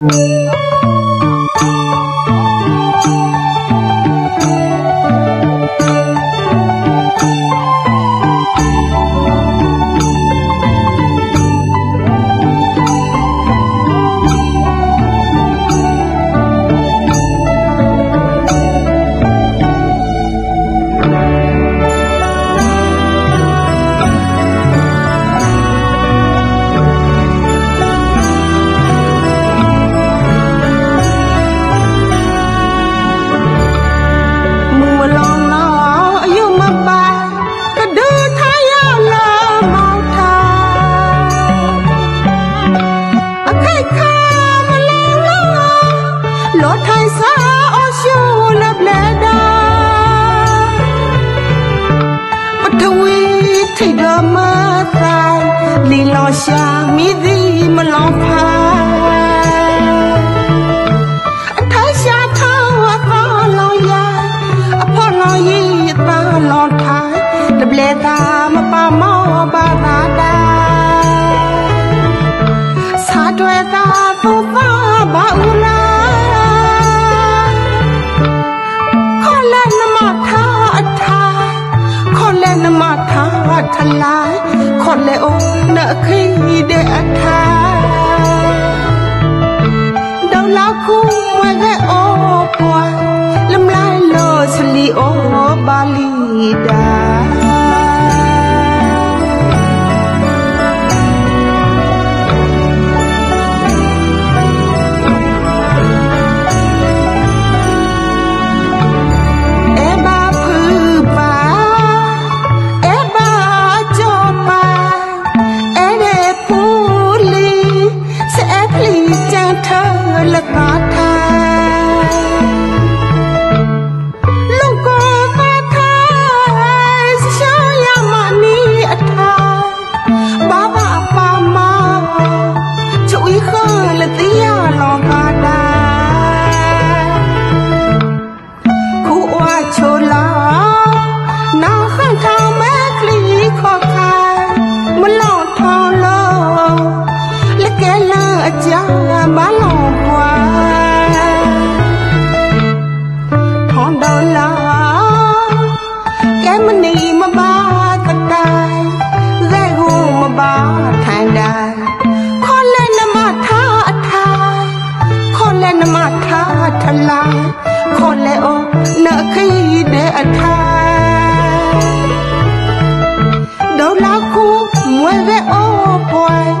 嗯。 လက်လက်တာပထဝီထိတ်တော်မဆိုင်လီလောရှာမိသည်မလောင်ဖာ mà tha thân lái còn lẽ ô nợ khi để tha. Đau lá khu ngoài ghé ô qua lâm lai lờ sân li ô ba li đà. လဲနမထာထလာခေါ်လဲအောနခိတဲ့အထာဒေါ်လာခုမွဲတဲ့အောပွိုင်း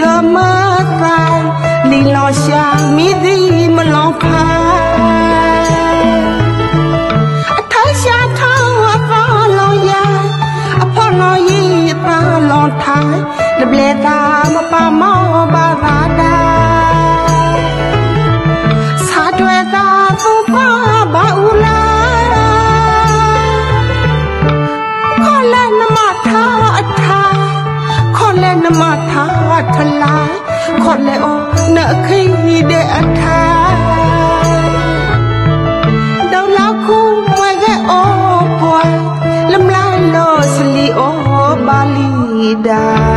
တော်မသာလီလောရှာမိသည်မလောဖာအထရှာထောင်းအပေါ်လောရာအပေါ်လောရီအပါလောထိုင်လပလေတာမပါမောပါ លែនមកថាថឡាខត់លែអូនៅខីដេអថាដល់ឡាគូមកអូពួយលំឡាលោស្លីអូបាលីដា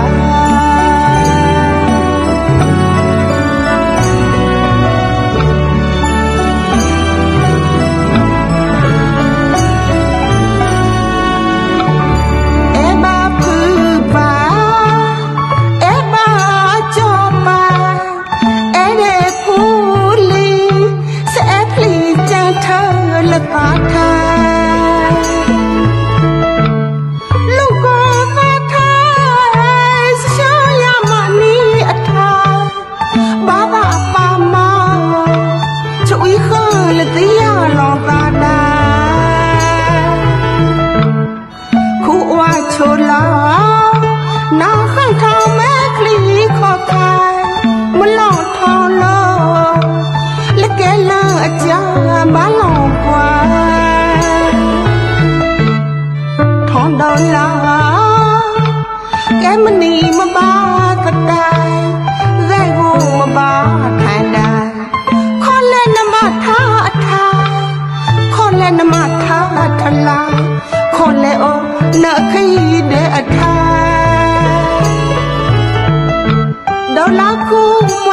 vá thai lúc có vá thai sao ya mà ni thai ba ba ba ma chuỗi khơ là tia lo ta đa khu oa chô la လာကဲမနီမပါကတိုင်ဇဲကိုမပါထိုင်တိုင်းခေါ်လဲနမထားအထားခေါ်လဲနမထားထလာခေါ်လဲအောနခိတဲ့အထားဒေါ်လာကူမွေ